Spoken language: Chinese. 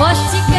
我是